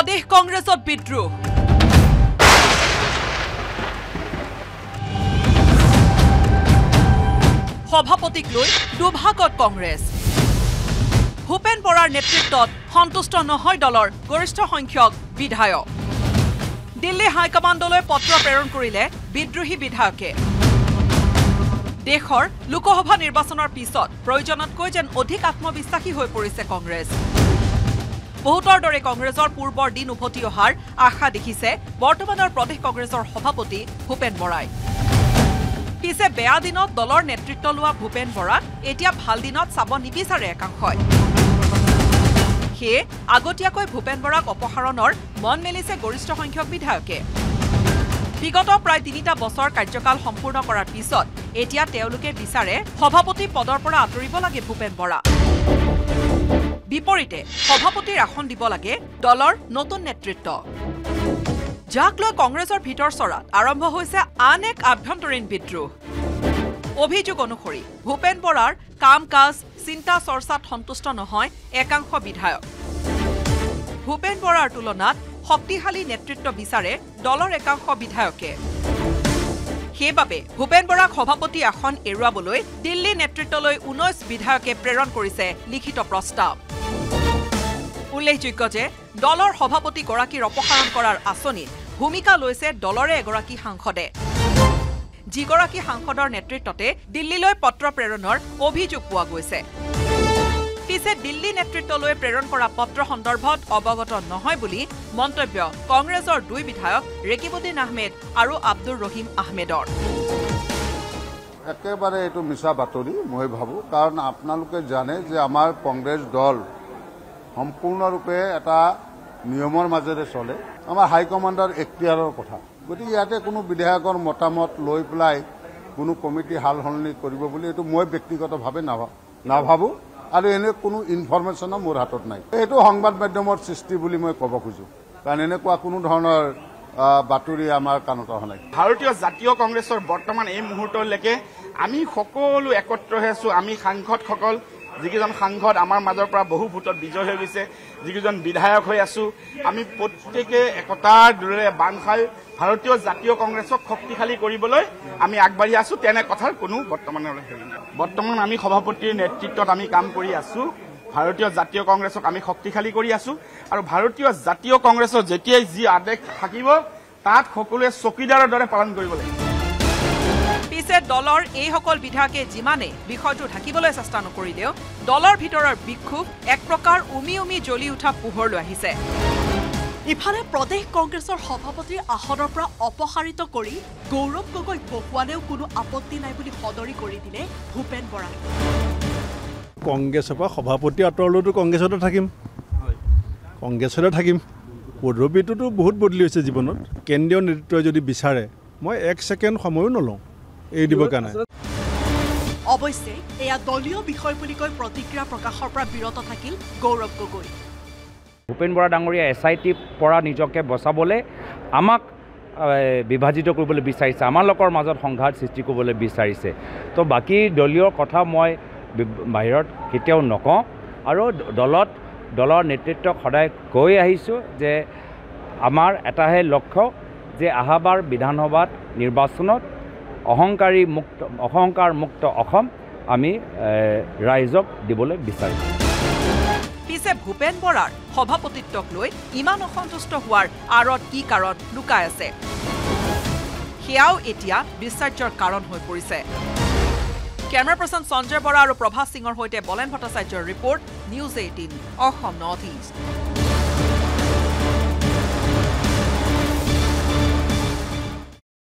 প্ৰদেশ কংগ্ৰেছত বিদ্ৰোহ। সভাপতিক লৈ দুভাগত কংগ্ৰেছ। ভূপেন বৰাৰ নেতৃত্বত সন্তুষ্ট নহয় দলৰ গৰিষ্ঠ সংখ্যক বিধায়ক। দিল্লী হাইকমাণ্ডলৈ পত্ৰ প্ৰেৰণ কৰিলে বিদ্ৰোহী বিধায়কে। দেশৰ লোকসভা নিৰ্বাচনৰ পিছত প্ৰয়োজনতকৈ যেন অধিক আত্মবিশ্বাসী হৈ পৰিছে কংগ্ৰেছ। বহুতৰ দৰে কংগ্ৰেছৰ পূৰ্বৰ দিন উভতি অহাৰ আশা দেখিছে বৰ্তমানৰ প্ৰদেশ কংগ্ৰেছৰ সভাপতি ভূপেন বৰাই। পিছে বেয়া দিনত দলৰ নেতৃত্ব লোৱা ভূপেন বৰাক এতিয়া ভাল দিনত চাব নিবিচাৰে একাংশই। সেয়ে আগতীয়াকৈ ভূপেন বৰাক অপসাৰণৰ মন মেলিছে গৰিষ্ঠ সংখ্যক বিধায়কে। বিগত প্ৰায় তিনিটা বছৰ কাৰ্যকাল সম্পূৰ্ণ কৰাৰ পিছত এতিয়া তেওঁলোকে বিচাৰে সভাপতি পদৰ পৰা আঁতৰিব লাগে ভূপেন বৰা বিপৰীতে সভাপতিৰ আসন দিব লাগে দলৰ নতুন নেতৃত্ব। যাক লৈ কংগ্ৰেছৰ ভিতৰ চৰাত আৰম্ভ হৈছে আন এক আভ্যন্তৰীণ বিদ্ৰোহ। অভিযোগ অনুসৰি ভূপেন বৰাৰ কাম কাজ চিন্তা চৰ্চাত সন্তুষ্ট নহয় একাংশ বিধায়ক। ভূপেন বৰাৰ তুলনাত শক্তিশালী নেতৃত্ব বিচাৰে দলৰ একাংশ বিধায়কে। সেইবাবে ভূপেন বৰাক সভাপতি আসন এৰুৱাবলৈ দিল্লী নেতৃত্বলৈ ঊনৈশ বিধায়কে প্ৰেৰণ কৰিছে লিখিত প্ৰস্তাৱ। উল্লেখযোগ্য যে দলৰ সভাপতিগৰাকীৰ অপসাৰণ কৰাৰ আঁচনিত ভূমিকা লৈছে দলৰে এগৰাকী সাংসদে। যিগৰাকী সাংসদৰ নেতৃত্বতে দিল্লীলৈ পত্ৰ প্ৰেৰণৰ অভিযোগ পোৱা গৈছে। পিছে দিল্লী নেতৃত্বলৈ প্ৰেৰণ কৰা পত্ৰ সন্দৰ্ভত অৱগত নহয় বুলি মন্তব্য কংগ্ৰেছৰ দুই বিধায়ক ৰেকিবুদ্দিন আহমেদ আৰু আব্দুৰ ৰহিম আহমেদৰ। একেবাৰে এইটো মিছা বাতৰি মই ভাবোঁ। কাৰণ আপোনালোকে জানে যে আমাৰ কংগ্ৰেছ দল সম্পূৰ্ণৰূপে এটা নিয়মৰ মাজেৰে চলে। আমাৰ হাইকমাণ্ডৰ এখতিয়াৰৰ কথা। গতিকে ইয়াতে কোনো বিধায়কৰ মতামত লৈ পেলাই কোনো কমিটি সাল সলনি কৰিব বুলি এইটো মই ব্যক্তিগতভাৱে নাভা- নাভাবোঁ। আৰু এনে কোনো ইনফৰমেশ্যনো মোৰ হাতত নাই। এইটো সংবাদ মাধ্যমৰ সৃষ্টি বুলি মই ক'ব খোজোঁ। কাৰণ এনেকুৱা কোনো ধৰণৰ বাতৰি আমাৰ কাণত অহা নাই। ভাৰতীয় জাতীয় কংগ্ৰেছৰ বৰ্তমান এই মুহূৰ্তলৈকে আমি সকলো একত্ৰ হৈ আছো। আমি সাংসদসকল যিকেইজন সাংসদ আমাৰ মাজৰ পৰা বহু ভোটত বিজয় হৈ গৈছে যিকেইজন বিধায়ক হৈ আছো আমি প্ৰত্যেকে একতাৰ দূৰেৰে বান্ধ খাই ভাৰতীয় জাতীয় কংগ্ৰেছক শক্তিশালী কৰিবলৈ আমি আগবাঢ়ি আছো তেনে কথাৰ কোনো বৰ্তমানলৈ হেৰি নাই। বৰ্তমান আমি সভাপতিৰ নেতৃত্বত আমি কাম কৰি আছো ভাৰতীয় জাতীয় কংগ্ৰেছক আমি শক্তিশালী কৰি আছো আৰু ভাৰতীয় জাতীয় কংগ্ৰেছৰ যেতিয়াই যি আদেশ থাকিব তাত সকলোৱে চকীদাৰৰ দৰে পালন কৰিব লাগিব। পিছে দলৰ এইসকল বিধায়কে যিমানে বিষয়টো ঢাকিবলৈ চেষ্টা নকৰিলেও দলৰ ভিতৰৰ বিক্ষোভ এক প্ৰকাৰ উমি উমি জ্বলি উঠা পোহৰলৈ আহিছে। ইফালে প্ৰদেশ কংগ্ৰেছৰ সভাপতিৰ আসনৰ পৰা অপসাৰিত কৰি গৌৰৱ গগৈক বহুৱালেও কোনো আপত্তি নাই বুলি সদৰি কৰি দিলে ভূপেন বৰাই কংগ্ৰেছৰ পৰা সভাপতি আঁতৰলৈতো কংগ্ৰেছতে থাকিম। কংগ্ৰেছতে থাকিম। পদবীটোতো বহুত বদলি হৈছে জীৱনত। কেন্দ্ৰীয় নেতৃত্বই যদি বিচাৰে মই এক ছেকেণ্ড সময়ো নলওঁ। এৰি দিবৰ কাৰণে। অৱশ্যে এয়া দলীয় বিষয় বুলি কৈ প্ৰতিক্ৰিয়া প্ৰকাশৰ পৰা বিৰত থাকিল গৌৰৱ গগৈ। ভূপেন বৰা ডাঙৰীয়া এছ আই টিৰ পৰা নিজকে বচাবলৈ আমাক বিভাজিত কৰিবলৈ বিচাৰিছে। আমাৰ লোকৰ মাজত সংঘাত সৃষ্টি কৰিবলৈ বিচাৰিছে। তো বাকী দলীয় কথা মই বাহিৰত কেতিয়াও নকওঁ। আৰু দলত দলৰ নেতৃত্বক সদায় কৈ আহিছোঁ যে আমাৰ এটাহে লক্ষ্য যে অহাবাৰ বিধানসভাত নিৰ্বাচনত অহংকাৰী মুক্ত অহংকাৰ মুক্ত অসম আমি ৰাইজক দিবলৈ বিচাৰিছোঁ পিছে ভূপেন বৰাৰ সভাপতিত্বক লৈ ইমান অসন্তুষ্ট হোৱাৰ আঁৰত কি কাৰণ লুকাই আছে? সেয়াও এতিয়া বিশ্বাৰ্যৰ কাৰণ হৈ পৰিছে। কেমেৰা পাৰ্চন সঞ্জয় বৰা আৰু প্ৰভাস সিঙৰ সৈতে বলেন ভট্টাচাৰ্যৰ report news eighteen Assam north east.